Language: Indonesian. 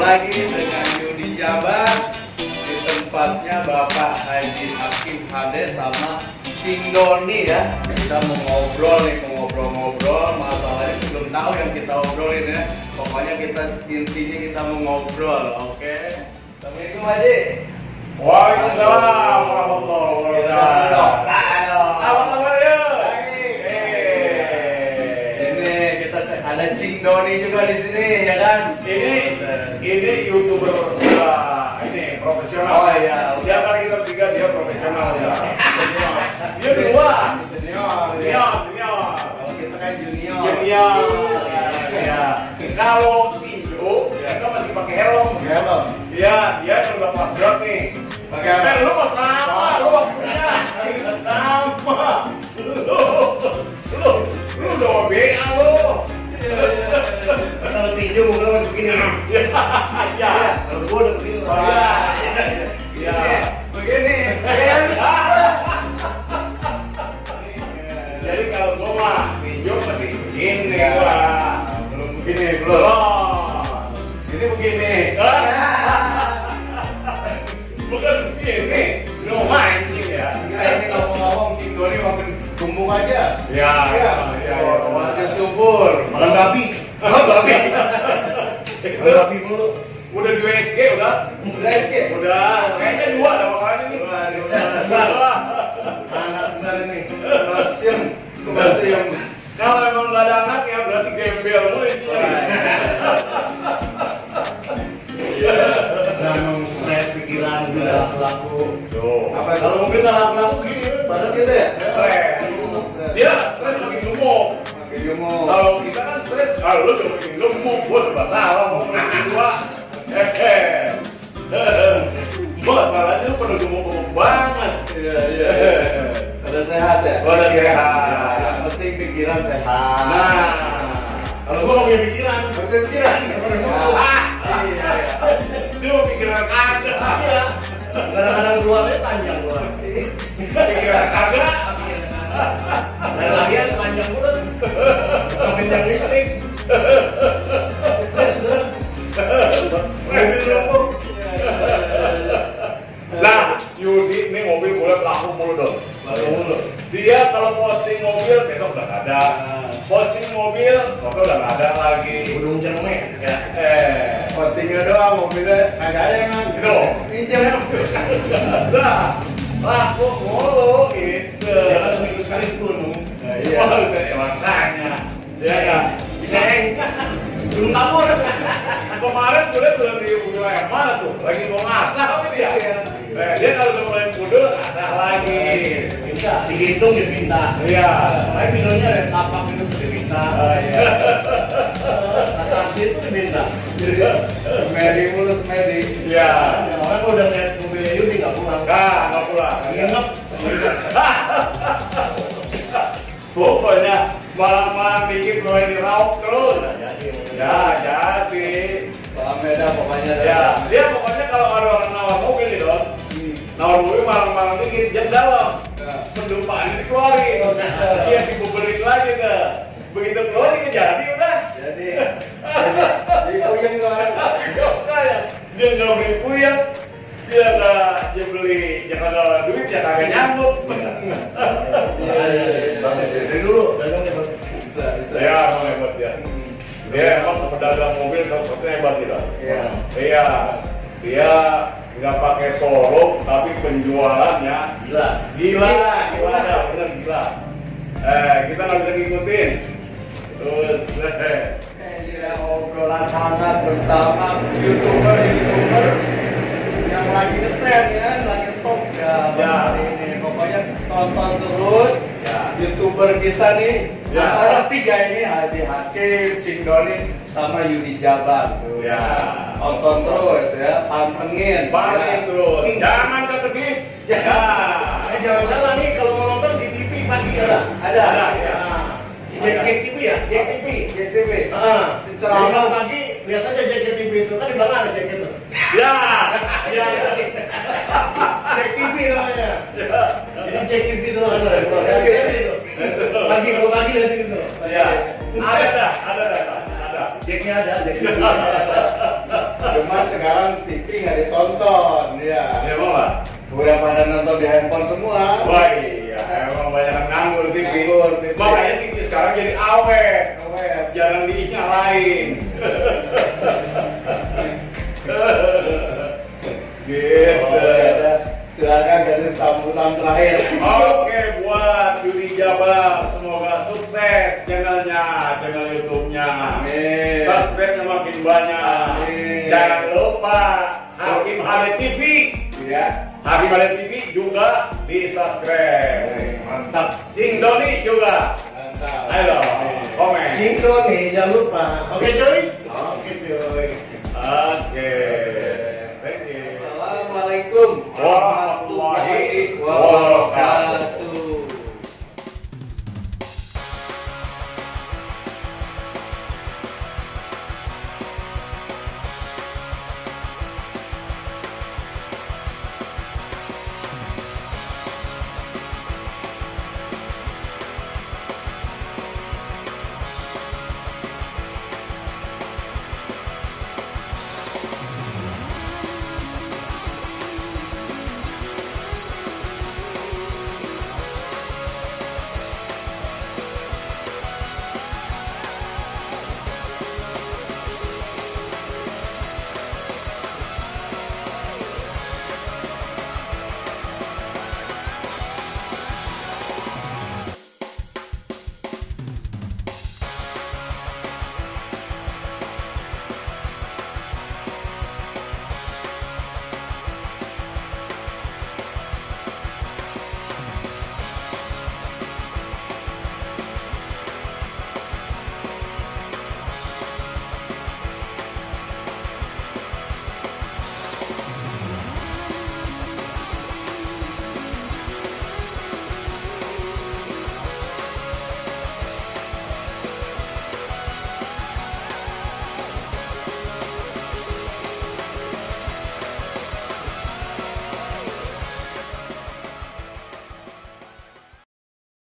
lagi dengan Yudi Jabar di tempatnya Bapak Haji Hakim Hades sama Cing Doni ya. Kita mau ngobrol nih, mau ngobrol-ngobrol masalahnya belum tahu yang kita obrolin ya. Pokoknya kita intinya kita mau ngobrol, oke? Assalamualaikum Haji. Waalaikumsalam warahmatullahi wabarakatuh. Apa? Ini kita ada Cing Doni juga di sini ya kan? Ini youtuber uh, ini profesional. Oh, iya. Dia kan kita tiga dia profesional ya. Dia dua. Senior. Dia senior. Kalau kita kan junior. Junior. Ya. Kalau Tio, kita masih pakai helm. Helm. Dia dia yang udah pas drop nih. Pakai apa? Eh, lu mah sama, lu waktunya sama. Lu, lu, lu udah BA lu. Kalau tinju mungkin masih begini nih. Ya, Kalau gua udah begini. Wah. ya. Begini. ya. Jadi kalau gua mah masih begini gua. Belum begini, belum. Ini begini. Bukan begini. Lu mancing ya. Ini ngomong-ngomong Cing Doni makin tumbuh aja. Ya, Ya. ya, Oh, ya. Makin subur. Malam babi. Oh, babi. Babi mulu. Udah di USG udah? Udah SK? Udah. Kayaknya dua ada bakalan ini. Dua. Anak benar ini. Kasium. Kasium. Kalau emang nggak ada anak ya berarti gembel mulu intinya. Gua salah mau makin tua. Hehe. Masalahnya lu pada gemuk-gemuk banget. Iya, iya. Pada sehat ya? Pada sehat. Yang penting pikiran sehat. Nah, Kalau gua nggak punya pikiran. Maksud pikiran. Ah. Iya, iya. dia mau pikiran kagak. Iya. Kadang-kadang keluarnya panjang gua. Pikiran kagak. Dan lagian panjang mulut. Kencang listrik. Posting mobil, kok udah nggak ada lagi. Gunung Cermek. Ya, eh, Postingnya doang, mobilnya kagak ada yang ngambil. Gitu. Pinjam. nah, laku mulu gitu. Ya kan seminggu sekali gunung. Nah, Iya, iya. makanya. Ya Bisa kan. Bisa eng. Gunung Tambor. Kemarin gue liat udah di wilayah mana tuh? Lagi mau ngasah apa dia? Eh, dia kalau udah mulai pudul ngasah lagi. Minta. Dihitung dia minta. Iya. Makanya videonya ada Pokoknya malam-malam dikit mulai diraup terus. Jadi. Ya, jadi. Paham beda pokoknya. Ya, dia pokoknya kalau ada orang nawar mobil nih, Don. Nawar mobil malam-malam dikit, jam dalam. Ya. Pendupaannya dikeluarin. Dia dibuberin lagi tuh. Begitu keluar dia jadi udah. Jadi, jadi, jadi puyeng orang. Dia nggak beli puyeng, dia nggak dia beli, dia kagak duit, dia kagak nyambut. Iya, iya, iya. Bagus ya. Dari dulu dagangnya bagus. Bisa, bisa. Ya, emang hebat dia. Dia emang pedagang mobil satu-satunya hebat dia. Iya. Iya, dia nggak pakai showroom tapi penjualannya Gila. gila, gila, bener gila. Eh, kita nggak bisa ngikutin. Terus, eh, Ini obrolan hangat bersama youtuber youtuber yang lagi ngetrend ya, lagi top ya. Ya. hari ini pokoknya tonton terus Ya. youtuber kita nih Ya. antara tiga ini Haji Hakim, Cing Doni, sama Yudi Jabar. Tuh. Ya. Tonton terus ya, pantengin. balik Ya. terus. Jangan kekedip. Ya. Eh jangan salah nih kalau mau nonton di TV pagi ada. Ada. Ada, ya. Nah, Jack Jack TV ya, Jack TV. GTV. Ah, kalau pagi lihat aja Jack Jack TV itu kan di belakang ada Jack itu. Ya. Ya. Jack TV namanya. Jadi Jack TV itu ada. Ya. Pagi kalau pagi lihat itu. Ya. Ada dah, ada dah, ada. Jacknya ada, TV. Cuma sekarang TV nggak ditonton, ya. Ya mau lah. Udah pada nonton di handphone semua. Wah iya, emang banyak yang nganggur TV. Nganggur TV. Makanya TV sekarang jadi awet. Awet. Jarang dinyalain. gitu. Oh, ya. Silakan kasih sambutan terakhir. Oke, buat Judi Jabar, semoga sukses channelnya, channel YouTube-nya. Amin. Subscribe-nya makin banyak. Amin. Jangan lupa Hakim Hale TV. Ya. Hakim Hale TV juga di subscribe. Mantap. Ding Doni juga. Mantap. Ayo, komen. Sinkron nih, jangan lupa. Oke cuy. Oke.